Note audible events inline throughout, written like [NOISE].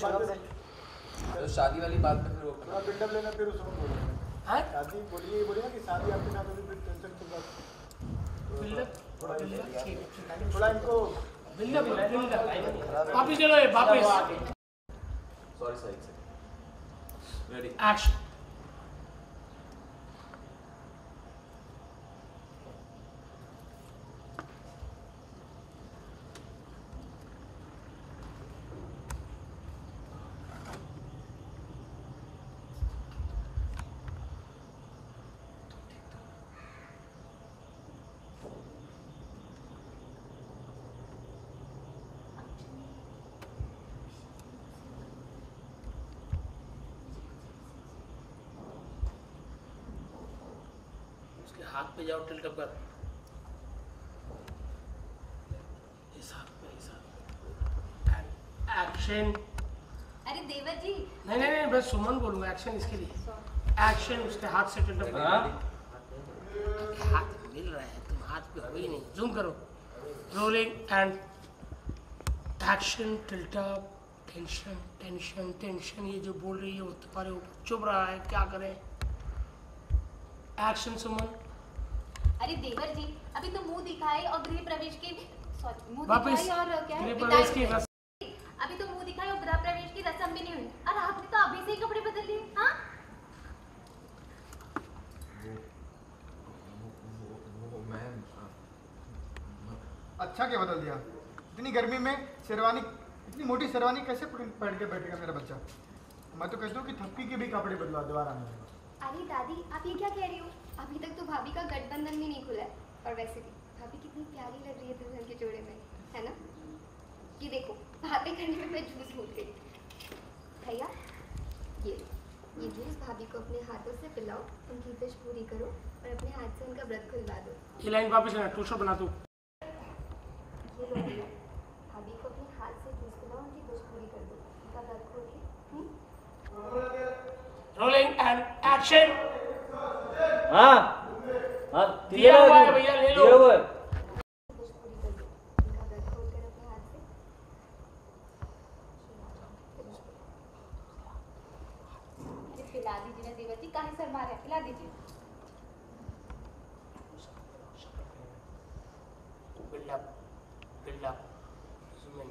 तो शादी वाली बात पे फिर वो थोड़ा बिल्डअप लेना फिर उसको बोलो हाँ? शादी बोलिए बोलिए ना कि शादी आपके साथ अभी फिर टेंशन की बात बिल्डअप बिल्डअप थोड़ा इनको बिल्डअप बिल्डअप वापस चलो ये वापिस। सॉरी सॉरी रेडी एक्शन उसके हाथ पे जाओ टिल्ट कर। इस हाथ पे इस हाथ एक्शन अरे देवर जी नहीं नहीं नहीं बस सुमन बोलूँगा एक्शन इसके लिए। एक्शन उसके हाथ से टिल्ट कर हाथ मिल रहा है तुम हाथ पे हो ही नहीं। जूम करो। Rolling and action tilt up tension tension tension ये जो बोल रही है वो तुम्हारे ऊपर चुभ रहा है क्या करें? एक्शन सुमन। अरे देवर जी अभी तो मुँह दिखाए और गृह प्रवेश के सॉरी मुँह वापिस और क्या है? प्रवेश की अभी तो मुँह दिखाए और गृह प्रवेश की रस्म भी नहीं हुई। और आपने तो अभी से ही कपड़े बदल लिए हाँ? अच्छा क्या बदल दिया? इतनी गर्मी में शेरवानी इतनी मोटी शेरवानी कैसे पहन के बैठेगा मेरा बच्चा? मैं तो कहता हूँ कि थप्पी के भी कपड़े बदला दोबारा में अरे दादी, आप ये क्या कह रही हो? अभी तक तो भाभी का गठबंधन भी नहीं खुला है। और वैसे भी, भाभी कितनी प्यारी लग रही है दुल्हन के जोड़े में, है ना? ये देखो बातें करने में मैं जूस भूल गई। भैया, ये ये जूस भाभी को अपने हाथों से पिलाओ, उनकी विश पूरी करो और अपने हाथ से उनका व्रत खुलवा दो ये लो भैया भाभी को अपने हाथ से जूस पिलाओ उनकी विश पूरी कर दो उनका व्रत खोल के हम्म? रोलिंग एंड एक्शन हाँ हाँ दिया हुआ है भैया, ले लो। हुआ है। पिला दीजिए ना देवर जी काहे सर मारे पिला दीजिए बिल्ड अप सुमन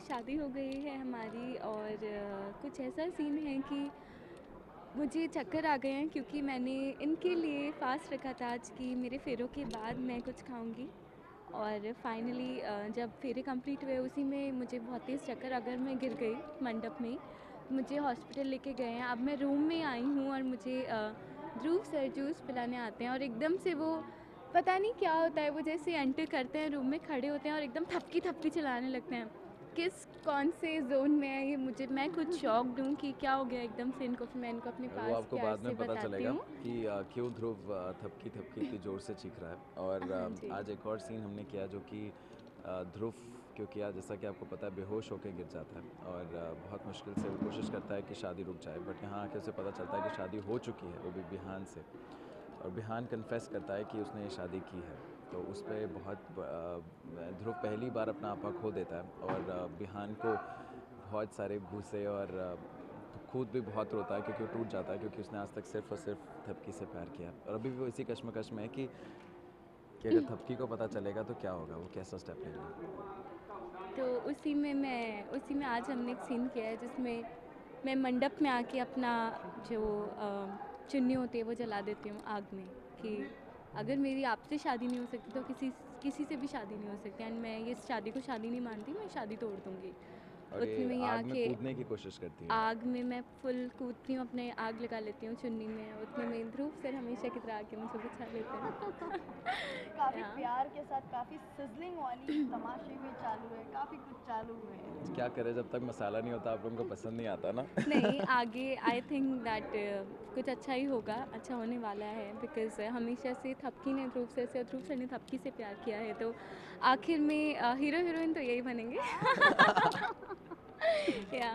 शादी हो गई है हमारी और कुछ ऐसा सीन है कि मुझे चक्कर आ गए हैं क्योंकि मैंने इनके लिए फास्ट रखा था आज कि मेरे फेरों के बाद मैं कुछ खाऊँगी। और फाइनली जब फेरे कंप्लीट हुए, उसी में मुझे बहुत तेज़ चक्कर अगर मैं गिर गई मंडप में, मुझे हॉस्पिटल लेके गए हैं। अब मैं रूम में आई हूँ और मुझे ध्रुव सर जूस पिलाने आते हैं और एकदम से वो पता नहीं क्या होता है वो जैसे एंटर करते हैं रूम में खड़े होते हैं और एकदम थपकी थपकी चलाने लगते हैं। किस कौन से जोन में है ये मुझे मैं खुद शॉक दूँ कि क्या हो गया एकदम से इनको फिर मैं इनको अपने पास आपको बाद में पता चलेगा कि क्यों ध्रुव थपकी थपकी इतनी ज़ोर से चीख रहा है। और हाँ। आज एक और सीन हमने किया जो कि ध्रुव क्योंकि आज जैसा कि आपको पता है बेहोश होकर गिर जाता है और बहुत मुश्किल से वो कोशिश करता है कि शादी रुक जाए बट यहाँ आके उसे पता चलता है कि शादी हो चुकी है वो भी बिहान से। और बिहान कन्फेस करता है कि उसने ये शादी की है। तो उस पर बहुत ध्रुव पहली बार अपना आपा खो देता है और बिहान को बहुत सारे भूसे और खुद भी बहुत रोता है क्योंकि वो टूट जाता है क्योंकि उसने आज तक सिर्फ़ और सिर्फ़ थपकी से प्यार किया। और अभी भी वो इसी कश्मकश में है कि कि अगर [CLEARS THROAT] थपकी को पता चलेगा तो क्या होगा? वो कैसा स्टेप लेगा? तो उसी में मैं, उसी में आज हमने एक सीन किया है जिसमें मैं मंडप में आके अपना जो चुन्नी होती है वो जला देती हूँ आग में कि अगर मेरी आपसे शादी नहीं हो सकती तो किसी किसी से भी शादी नहीं हो सकती। एंड मैं इस शादी को शादी नहीं मानती, मैं शादी तोड़ दूँगी। उतने में ही आके कूदने की कोशिश करती है। आग में मैं फुल कूदती हूँ अपने आग लगा लेती हूँ चुन्नी में उतने में ध्रुव सर हमेशा की तरह आके मुझे बचा लेते हैं। [LAUGHS] काफ़ी हाँ। प्यार के साथ काफ़ी सिजलिंग वाली तमाशे भी चालू है काफ़ी कुछ चालू हैं। क्या करे जब तक मसाला नहीं होता आप लोगों को पसंद नहीं आता ना? [LAUGHS] नहीं [LAUGHS] आगे आई थिंक दैट कुछ अच्छा ही होगा अच्छा होने वाला है बिकॉज़ हमेशा से थपकी ने ध्रुव सर से ध्रुव सर ने थपकी से प्यार किया है तो आखिर में हीरो हीरोइन तो यही बनेंगे। [LAUGHS] या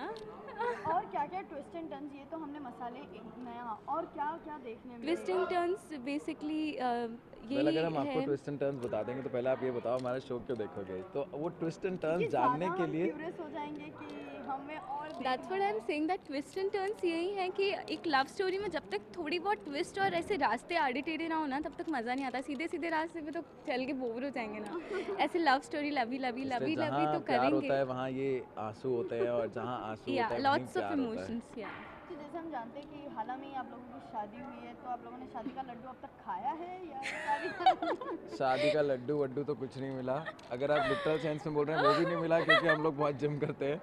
और क्या क्या ट्विस्ट एंड टर्न्स ये तो हमने मसाले एक नया और क्या क्या देखने ट्विस्ट एंड टर्न्स बेसिकली पहले अगर हम आपको ट्विस्ट एंड टर्न्स बता देंगे तो पहले आप ये बताओ हमारा शो क्यों देखोगे? तो वो ट्विस्ट एंड टर्न्स जानने के लिए हो जाएँगे कि हमें और that's what I am saying that twist and turns यही है कि एक लव स्टोरी में जब तक थोड़ी बहुत ट्विस्ट और ऐसे रास्ते आड़े टेढ़े ना हो ना तब तक मज़ा नहीं आता। सीधे सीधे रास्ते पे तो चल के बोर हो जाएँगे ना। [LAUGHS] ऐसे लव स्टोरी लवी लवी लवी लवी तो प्यार होता है करेंगे। वहाँ ये आँसू होते हैं और जहाँ आँसू होता है लॉट्स ऑफ़ इमोशंस या तो जैसे हम जानते हैं कि हाल में आप लोगों की शादी हुई है तो आप लोगों ने शादी का लड्डू अब तक खाया है या [LAUGHS] शादी का शादी का लड्डू वड्डू तो कुछ नहीं मिला। अगर आप लिटरल सेंस में बोल रहे हैं वो भी नहीं मिला क्योंकि हम लोग बहुत जिम करते हैं।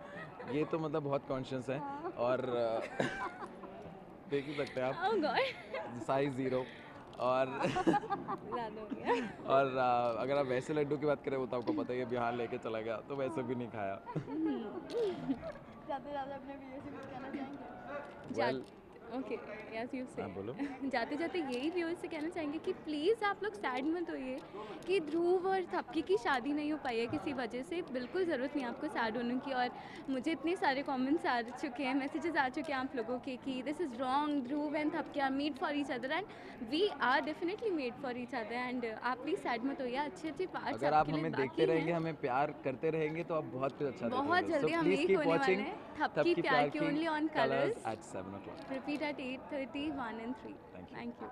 ये तो मतलब बहुत कॉन्शियस है और देख ही सकते हैं आप। साइज़ ज़ीरो और [LAUGHS] हो और अगर आप वैसे लड्डू की बात करें वो तो आपको पता ही है बिहार लेके चला गया तो वैसे भी नहीं खाया। [LAUGHS] जाते जाते अपने वीडियो ओके यस यू से हाँ बोलो। [LAUGHS] जाते जाते यही व्यूअर्स से कहना चाहेंगे कि प्लीज़ आप लोग सैड मत होइए कि ध्रुव और थपकी की शादी नहीं हो पाई है किसी वजह से बिल्कुल ज़रूरत नहीं है आपको सैड होने की। और मुझे इतने सारे कमेंट्स आ चुके हैं मैसेजेस आ चुके हैं आप लोगों के कि this is wrong Dhruv and Thapki are made for each other and we are definitely made for each other and आप प्लीज़ सैड मत होइए अच्छे अच्छे पार्ट्स अगर आप हमें देखते रहेंगे हमें प्यार करते रहेंगे तो आप बहुत कुछ अच्छा बहुत जल्दी हम एक होने वाले watching Thapki, Thapki Pyar Ki Only on colors, colors at 7 o'clock. Repeat at 8.30, 1 and 3. Thank you. Thank you.